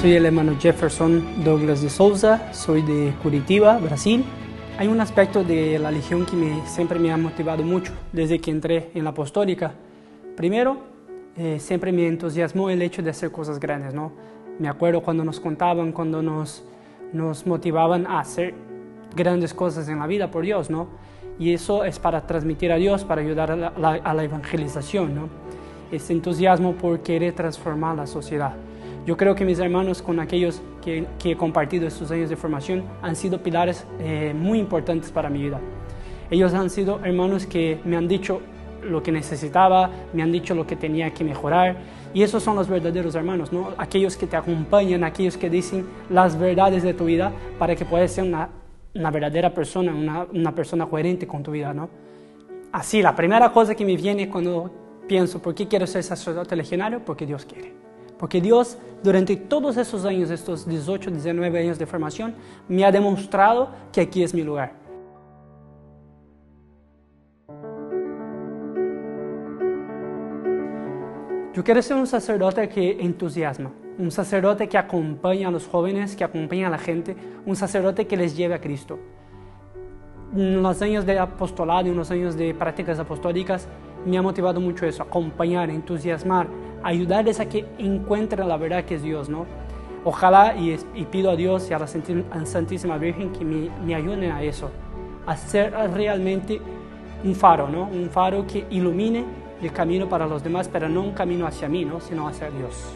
soy el hermano Jefferson Douglas de Souza, soy de Curitiba, Brasil. Hay un aspecto de la Legión que me, siempre me ha motivado mucho desde que entré en la apostólica. Primero, eh, siempre me entusiasmó el hecho de hacer cosas grandes, ¿no? Me acuerdo cuando nos contaban, cuando nos, nos motivaban a hacer grandes cosas en la vida por Dios, ¿no? Y eso es para transmitir a Dios, para ayudar a la, evangelización, ¿no? Ese entusiasmo por querer transformar la sociedad. Yo creo que mis hermanos con aquellos que, que he compartido estos años de formación han sido pilares eh, muy importantes para mi vida. Ellos han sido hermanos que me han dicho lo que necesitaba, me han dicho lo que tenía que mejorar. Y esos son los verdaderos hermanos, ¿no? Aquellos que te acompañan, aquellos que dicen las verdades de tu vida para que puedas ser una, una verdadera persona, una, una, persona coherente con tu vida, ¿no? Así, la primera cosa que me viene cuando pienso, ¿por qué quiero ser sacerdote legionario? Porque Dios quiere. Porque Dios, durante todos esos años, estos 18, 19 años de formación, me ha demostrado que aquí es mi lugar. Yo quiero ser un sacerdote que entusiasma, un sacerdote que acompaña a los jóvenes, que acompaña a la gente, un sacerdote que les lleve a Cristo. En los años de apostolado en los años de prácticas apostólicas me ha motivado mucho eso, acompañar, entusiasmar, ayudarles a que encuentren la verdad que es Dios, ¿no? Ojalá y, pido a Dios y a la Santísima Virgen que me, me ayuden a eso, a ser realmente un faro, ¿no? Un faro que ilumine el camino para los demás, pero no un camino hacia mí, ¿no? Sino hacia Dios.